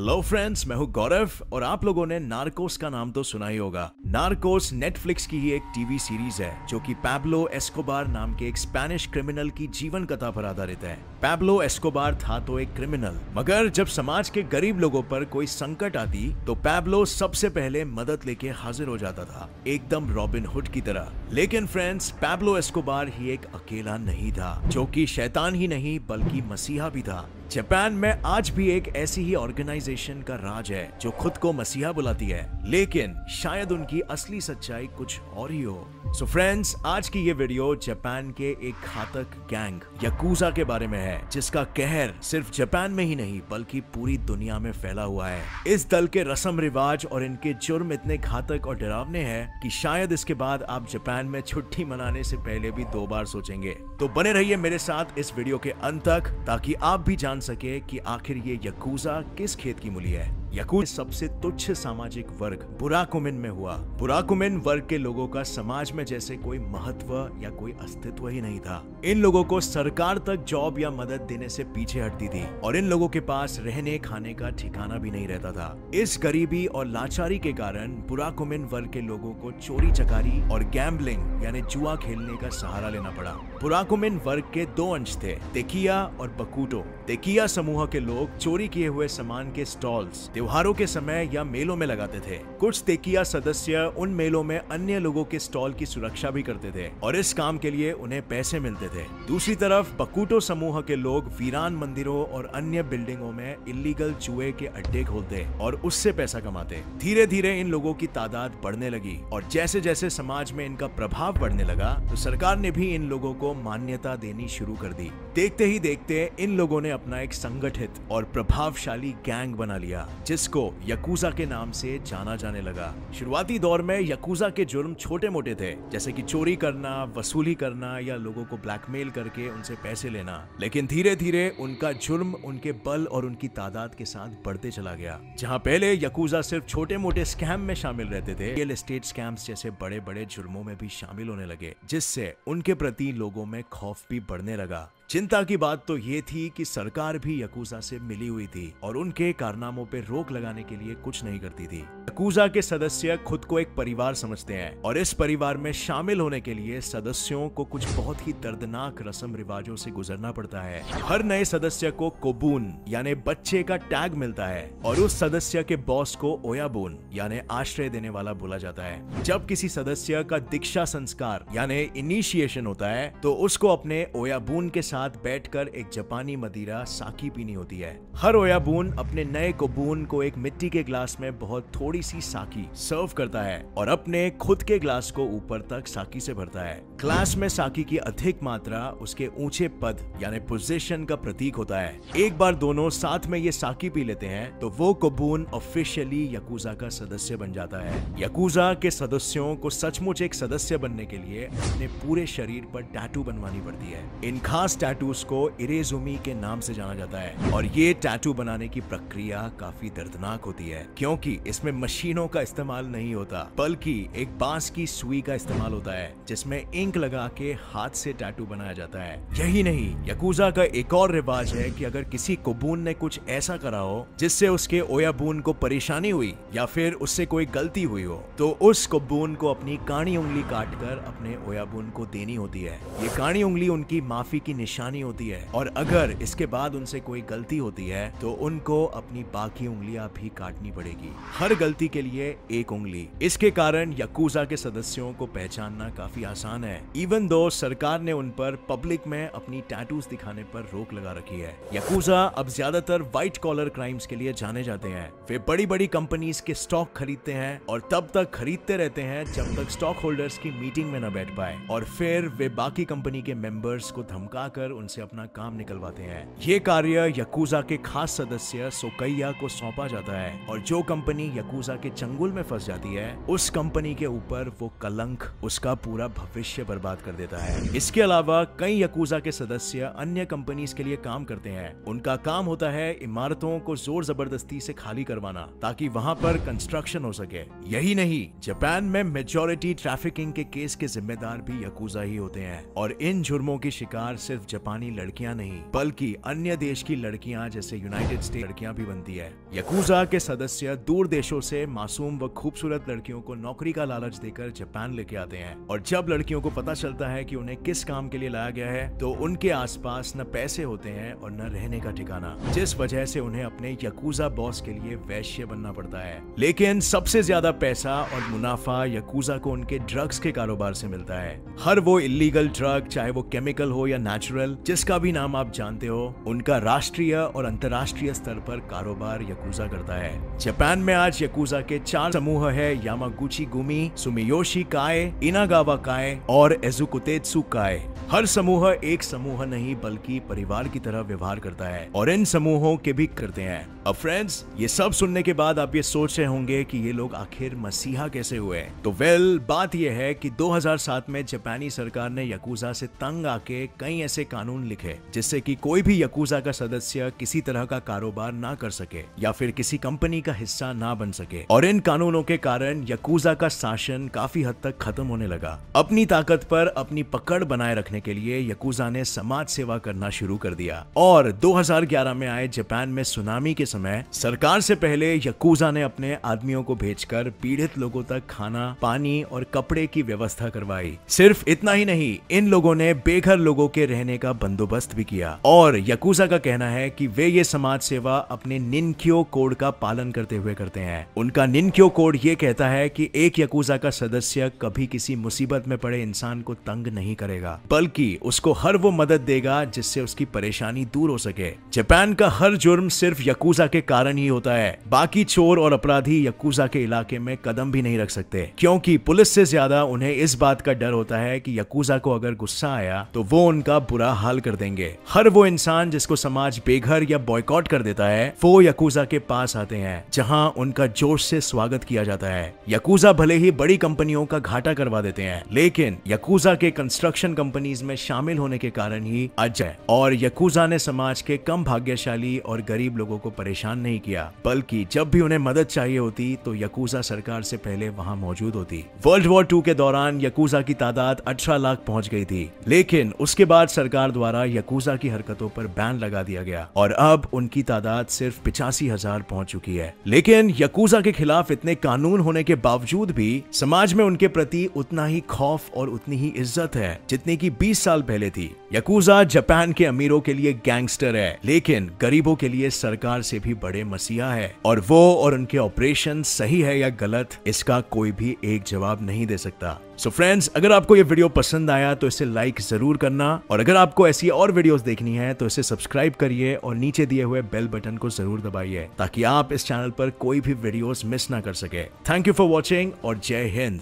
Hello friends मैं हूँ गौरव और आप लोगों ने नार्कोस का नाम तो सुना ही होगा। नार्कोस नेटफ्लिक्स की ही एक टीवी सीरीज़ है, जो कि पैब्लो एस्कोबार नाम के एक स्पेनिश क्रिमिनल की जीवन कथा पर आधारित है। पैब्लो एस्कोबार था तो एक क्रिमिनल, मगर जब समाज के गरीब लोगों पर कोई संकट आती तो पैब्लो सबसे पहले मदद लेके हाजिर हो जाता था, एकदम रॉबिन हुड की तरह। लेकिन फ्रेंड्स, पैब्लो एस्कोबार ही एक अकेला नहीं था, जो कि शैतान ही नहीं, बल्कि मसीहा भी था। जापान में आज भी एक ऐसी ही ऑर्गेनाइजेशन का राज है, जो खुद को मसीहा बुलाती है। लेकिन शायद उनकी असली सच्चाई कुछ और ही हो। सो so फ्रेंड्स आज की ये वीडियो जापान के एक घातक गैंग यकूजा के बारे में है, जिसका कहर सिर्फ़ जापान में ही नहीं, बल्कि पूरी दुनिया में फैला हुआ है। इस दल के रस्म रिवाज और इनके जुर्म इतने घातक और डरावने हैं कि शायद इसके बाद आप जापान में छुट्टी मनाने से पहले भी दो बार सोचेंगे। तो बने रहिए मेरे साथ इस वीडियो के अंत तक, ताकि आप भी जान सके कि आखिर ये यकूजा किस खेत की मूली है। यकूज सबसे तुच्छ सामाजिक वर्ग बुराकुमिन में हुआ। बुराकुमिन वर्ग के लोगों का समाज में जैसे कोई महत्व या कोई अस्तित्व ही नहीं था। इन लोगों को सरकार तक जॉब या मदद देने से पीछे हटती थी और इन लोगों के पास रहने खाने का ठिकाना भी नहीं रहता था। इस गरीबी और लाचारी के कारण बुराकुमिन वर्ग के लोगों को चोरी चकारी और गैम्बलिंग यानी जुआ खेलने का सहारा लेना पड़ा। बुराकुमिन वर्ग के दो अंश थे तेकिया और बकूटो। तेकिया समूह के लोग चोरी किए हुए सामान के स्टॉल्स त्योहारों के समय या मेलों में लगाते थे। कुछ तेकिया सदस्य उन मेलों में अन्य लोगों के स्टॉल की सुरक्षा भी करते थे और इस काम के लिए उन्हें पैसे मिलते थे। दूसरी तरफ़, बकूटो समूह के लोग वीरान मंदिरों और अन्य बिल्डिंगों में इलीगल जुए के अड्डे खोलते और उससे पैसा कमाते। धीरे धीरे इन लोगों की तादाद बढ़ने लगी और जैसे जैसे समाज में इनका प्रभाव बढ़ने लगा तो सरकार ने भी इन लोगों को मान्यता देनी शुरू कर दी। देखते ही देखते इन लोगों ने अपना एक संगठित और प्रभावशाली गैंग बना लिया, जिसको यकूजा के नाम से जाना जाने लगा। शुरुआती दौर में यकूजा के जुर्म छोटे मोटे थे, जैसे कि चोरी करना, वसूली करना या लोगों को ब्लैकमेल करके उनसे पैसे लेना। लेकिन धीरे धीरे उनका जुर्म, उनके बल और उनकी तादाद के साथ बढ़ते चला गया। जहाँ पहले यकूजा सिर्फ़ छोटे मोटे स्कैम में शामिल रहते थे, रियल एस्टेट स्कैम्स जैसे बड़े बड़े जुर्मों में भी शामिल होने लगे, जिससे उनके प्रति लोगों में खौफ भी बढ़ने लगा। चिंता की बात तो ये थी कि सरकार भी यकूजा से मिली हुई थी और उनके कारनामों पर रोक लगाने के लिए कुछ नहीं करती थी। यकूजा के सदस्य खुद को एक परिवार समझते हैं और इस परिवार में शामिल होने के लिए सदस्यों को कुछ बहुत ही दर्दनाक रस्म रिवाजों से गुजरना पड़ता है। हर नए सदस्य को कोबून, यानी बच्चे का टैग मिलता है और उस सदस्य के बॉस को ओयाबून, यानी आश्रय देने वाला बोला जाता है। जब किसी सदस्य का दीक्षा संस्कार, यानी इनिशिएशन होता है तो उसको अपने ओयाबून के साथ साथ बैठकर एक जापानी मदिरा साकी पीनी होती है। हर ओयाबून अपने नए कोबून को एक मिट्टी के ग्लास में बहुत थोड़ी सी साकी सर्व करता है और अपने खुद के ग्लास को ऊपर तक साकी से भरता है। ग्लास में साकी की अधिक मात्रा उसके ऊँचे पद यानी पोजीशन का प्रतीक होता है। एक बार दोनों साथ में ये साकी पी लेते हैं तो वो कोबून ऑफिशियली यकूजा का सदस्य बन जाता है। यकूजा के सदस्यों को सचमुच एक सदस्य बनने के लिए अपने पूरे शरीर पर टैटू बनवानी पड़ती है। इन खास टैटूज को इरेजुमी के नाम से जाना जाता है। और ये टैटू बनाने की प्रक्रिया काफ़ी दर्दनाक होती है, क्योंकि इसमें मशीनों का इस्तेमाल नहीं होता, बल्कि एक बाँस की सुई का इस्तेमाल होता है, जिसमें इंक लगा के हाथ से टैटू बनाया जाता है। यही नहीं, यकूजा का एक और रिवाज है कि अगर किसी कुबून ने कुछ ऐसा करा हो, जिससे उसके ओयाबून को परेशानी हुई, या फिर उससे कोई गलती हुई हो तो उस कुबून को अपनी कानी उंगली काट कर अपने ओयाबून को देनी होती है। ये कानी उंगली उनकी माफ़ी की निशान निशानी होती है। और अगर इसके बाद उनसे कोई गलती होती है तो उनको अपनी बाकी उंगलियाँ भी काटनी पड़ेगी। हर गलती के लिए एक उंगली। इसके कारण यकूजा के सदस्यों को पहचानना काफ़ी आसान है। इवन दो सरकार ने उन पर पब्लिक में अपनी टैटूज दिखाने पर रोक लगा रखी है। यकूजा अब ज़्यादातर व्हाइट कॉलर क्राइम्स के लिए जाने जाते हैं। वे बड़ी बड़ी कंपनीज़ के स्टॉक खरीदते हैं और तब तक खरीदते रहते हैं जब तक स्टॉक होल्डर्स की मीटिंग में न बैठ पाए। और फिर वे बाकी कंपनी के मेंबर्स को धमका कर उनसे अपना काम निकलवाते हैं। ये कार्य यकूजा के खास सदस्य सोकैया को सौंपा जाता है और जो कंपनी यकूजा के चंगुल में फंस जाती है, उस कंपनी के ऊपर वो कलंक, उसका पूरा भविष्य बर्बाद कर देता है। इसके अलावा कई यकूजा के सदस्य अन्य कंपनी के लिए काम करते हैं। उनका काम होता है इमारतों को ज़ोर ज़बरदस्ती से खाली करवाना, ताकि वहाँ पर कंस्ट्रक्शन हो सके। यही नहीं, जापान में मेजोरिटी ट्रैफिकिंग के केस के जिम्मेदार भी यकूजा ही होते हैं। और इन जुर्मों की शिकार सिर्फ़ जापानी लड़कियाँ नहीं, बल्कि अन्य देश की लड़कियाँ जैसे यूनाइटेड स्टेट लड़कियाँ भी बनती है। यकूजा के सदस्य दूर देशों से मासूम व खूबसूरत लड़कियों को नौकरी का लालच देकर जापान लेके आते हैं। और जब लड़कियों को पता चलता है कि उन्हें किस काम के लिए लाया गया है तो उनके आसपास न पैसे होते हैं और न रहने का ठिकाना, जिस वजह से उन्हें अपने यकूजा बॉस के लिए वैश्य बनना पड़ता है। लेकिन सबसे ज़्यादा पैसा और मुनाफा यकूजा को उनके ड्रग्स के कारोबार से मिलता है। हर वो इलीगल ड्रग चाहे वो केमिकल हो या नेचुरल जिसका भी नाम आप जानते हो, उनका राष्ट्रीय और अंतर्राष्ट्रीय स्तर पर कारोबार यकूजा करता है। जापान में आज यकूजा के चार समूह है, यामागुची गुमी, सुमियोशी काय इनागावा काय और एजुकुतेत्सु काय हर समूह एक समूह नहीं, बल्कि परिवार की तरह व्यवहार करता है और इन समूहों के भी करते हैं। अब फ्रेंड्स ये सब सुनने के बाद आप ये सोच रहे होंगे कि ये लोग आखिर मसीहा कैसे हुए तो वेल बात यह है कि 2007 में जापानी सरकार ने यकूजा से तंग आके कई ऐसे कानून लिखे, जिससे कि कोई भी यकूजा का सदस्य किसी तरह का कारोबार ना कर सके या फिर किसी कंपनी का हिस्सा ना बन सके। और इन कानूनों के कारण यकूजा का शासन काफ़ी हद तक खत्म होने लगा। अपनी ताकत पर अपनी पकड़ बनाए रखने के लिए यकूजा ने समाज सेवा करना शुरू कर दिया। और 2011 में आए जापान में सुनामी के समय, सरकार से पहले यकूजा ने अपने आदमियों को भेजकर पीड़ित लोगों तक खाना, पानी और कपड़े की व्यवस्था करवाई। सिर्फ़ इतना ही नहीं, इन लोगों ने बेघर लोगों के रहने का बंदोबस्त भी किया। और यकूजा का कहना है कि वे ये समाज सेवा अपने निनक्यो कोड का पालन करते हुए करते हैं। उनका निनक्यो कोड ये कहता है कि एक यकूजा का सदस्य कभी किसी मुसीबत में पड़े इंसान को तंग नहीं करेगा, बल्कि उसको हर वो मदद देगा जिससे उसकी परेशानी दूर हो सके। जापान का हर जुर्म सिर्फ़ यकूजा के कारण ही होता है। बाकी चोर और अपराधी यकूजा के इलाके में कदम भी नहीं रख सकते, क्योंकि पुलिस से ज़्यादा उन्हें इस बात का डर होता है कि यकूजा को अगर गुस्सा आया तो वो उनका बुरा हाल कर देंगे। हर वो इंसान जिसको समाज बेघर या बॉयकॉट कर देता है, वो यकूजा के पास आते हैं, जहाँ उनका जोश से स्वागत किया जाता है। यकूजा भले ही बड़ी कंपनियों का घाटा करवा देते हैं, लेकिन यकूजा के कंस्ट्रक्शन कंपनीज़ में शामिल होने के कारण ही अजय और यकूजा ने समाज के कम भाग्यशाली और गरीब लोगों को परेशान नहीं किया, बल्कि जब भी उन्हें मदद चाहिए होती तो यकूजा सरकार से पहले वहाँ मौजूद होती। वर्ल्ड वॉर टू के दौरान यकूजा की तादाद 18 लाख पहुँच गई थी, लेकिन उसके बाद सरकार द्वारा यकूजा की हरकतों पर बैन लगा दिया गया और अब उनकी तादाद सिर्फ़ पिचासी हज़ार पहुँच चुकी है। लेकिन यकूजा के खिलाफ इतने कानून होने के बावजूद भी समाज में उनके प्रति उतना ही खौफ और उतनी ही इज़्ज़त है जितनी की 20 साल पहले थी। यकूजा जापान के अमीरों के लिए गैंगस्टर है, लेकिन गरीबों के लिए सरकार से भी बड़े मसीहा है और वो और उनके ऑपरेशन सही है या गलत, इसका कोई भी एक जवाब नहीं दे सकता। सो फ्रेंड्स अगर आपको ये वीडियो पसंद आया तो इसे लाइक ज़रूर करना। और अगर आपको ऐसी और वीडियोस देखनी है तो इसे सब्सक्राइब करिए और नीचे दिए हुए बेल बटन को ज़रूर दबाइए, ताकि आप इस चैनल पर कोई भी वीडियोस मिस ना कर सके। थैंक यू फॉर वॉचिंग और जय हिंद।